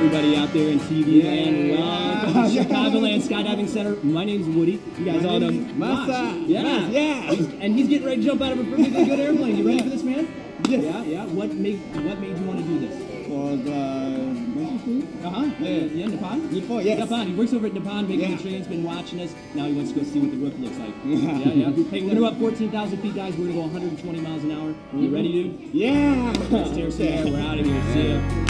Everybody out there in TV land, welcome to Chicagoland Skydiving Center. My name's Woody. You guys all know Masa. Yeah, Mas, yeah. He's- and he's getting ready to jump out of a perfectly good airplane. You ready for this, man? Yes. Yeah, yeah. What made What made you want to do this? For the Uh huh. Yeah. yeah. Nippon. Nippon, yes. Nippon. He works over at Nippon, making Yeah. the trains. Been watching us. Now he wants to go see what the roof looks like. Yeah. yeah, yeah. Hey, we're gonna go up 14,000 feet, guys. We're gonna go 120 miles an hour. Are You ready, dude? Yeah. Let's tear some air. We're out of here. See ya.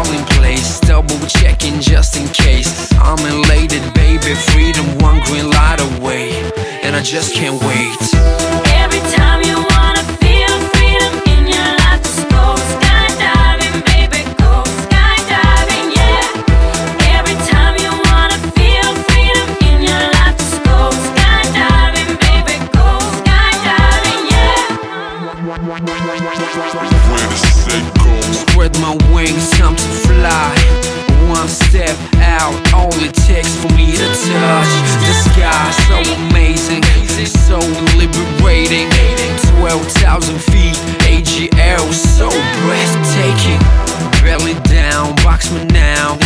all in place. Double checking just in case. I'm elated, baby. Freedom, one green light away. And I just can't wait. Spread my wings, time to fly. One step out, all it takes for me to touch the sky. So amazing, so liberating. 12,000 feet, AGL, so breathtaking. Belly down, box me now.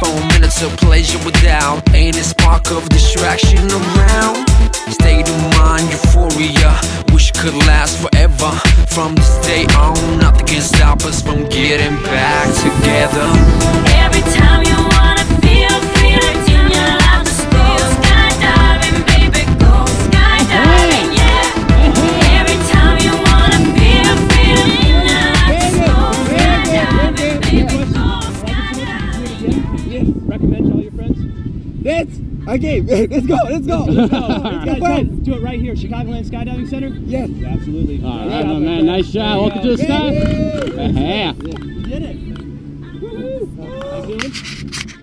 Four minutes of pleasure without any spark of distraction around. State of mind, euphoria, wish could last forever. From this day on, nothing can stop us from getting back together. Every time you Let's okay. Let's go. Let's go. Let's go. Let's guys, do it right here, Chicagoland Skydiving Center. Yes. Absolutely. All right, Nice my man. friend. Nice job. Welcome to the sky. Yeah. You did it. Woo. Nice doing.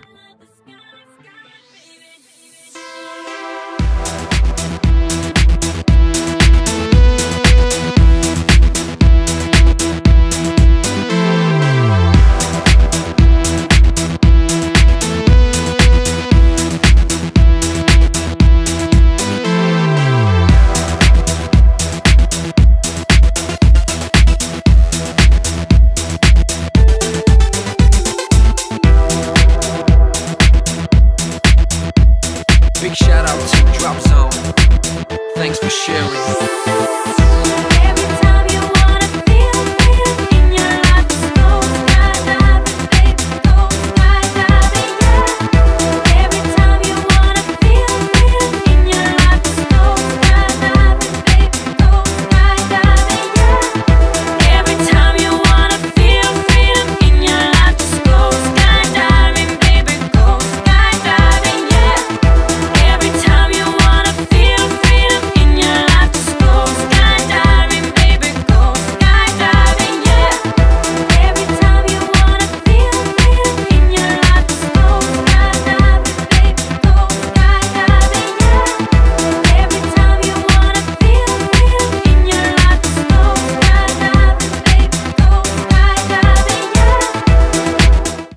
Thanks for sharing.